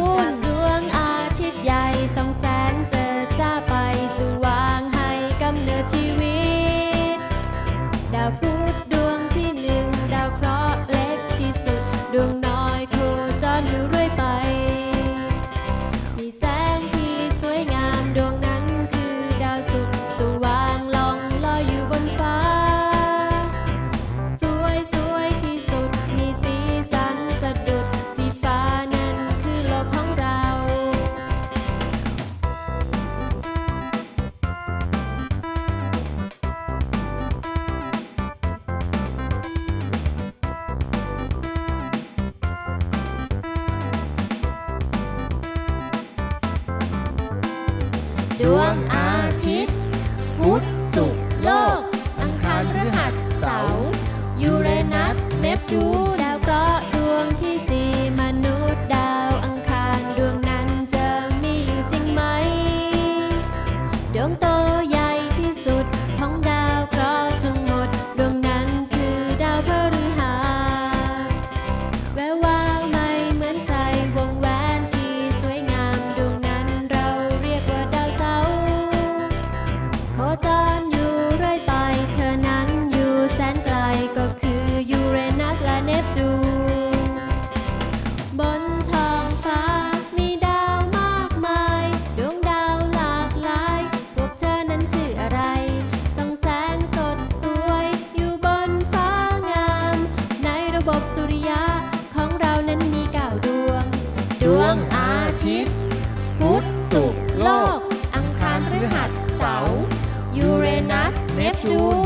Tahun. Do. ah. do